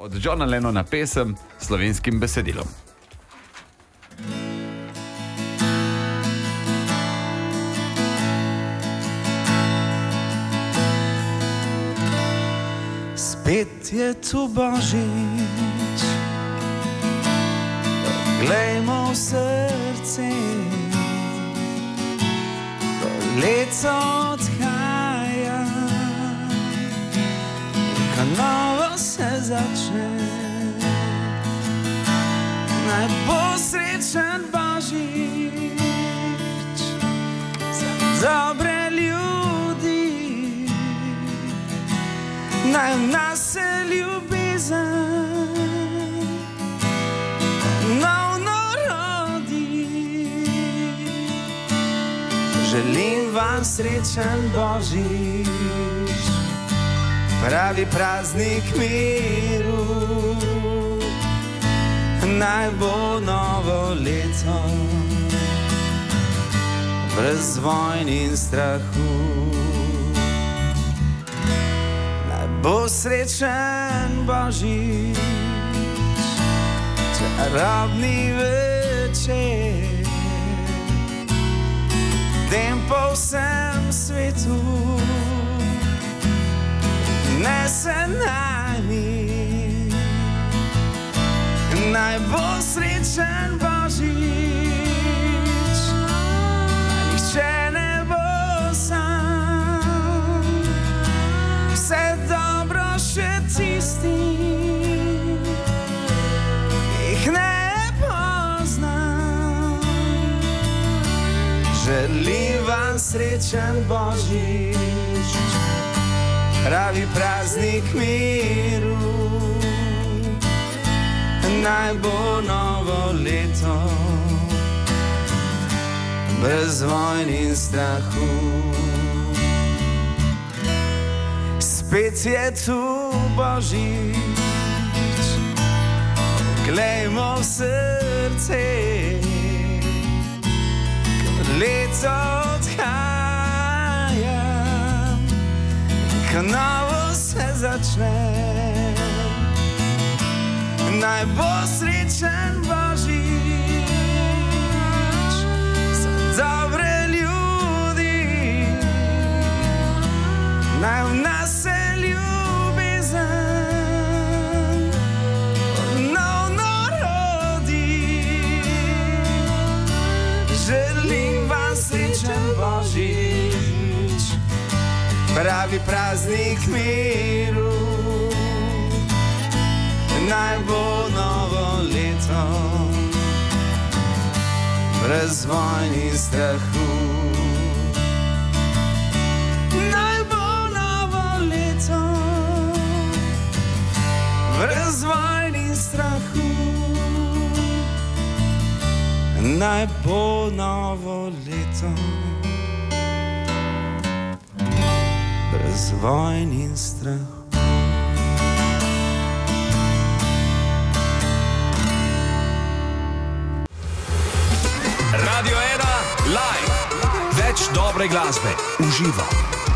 Od Johna Lennona pesem s slovenskim besedilom. Spet je tu božič, glejmo v srce, ko leto odhaja, ko novo se začne. Naj bo srečen božič za dobre ljudi naj v nas se ljubezen novno rodi. Želim vam srečen božič, pravi praznik miru. Naj bo novo leto, brez vojn in strahu. Bo srečen božič, čarobni večer, nami, naj bo srečen božič, nihče ne bo sam, vse dobro še tisti. Želim vam srečen božič, pravi praznik miru. Naj bo novo leto, brez vojn in strahu. Spet je tu božič, glejmo v srce, leto novo se začne. Naj bo srečen božič za dobre ljudi, naj v nas se pravi praznik miru. Naj bo novo leto, brez vojn in strahu. Naj bo novo leto, brez vojn in strahu. Naj bo novo leto, brez vojn in strahu. Radio 1 Live. Več dobre glasbe v živo.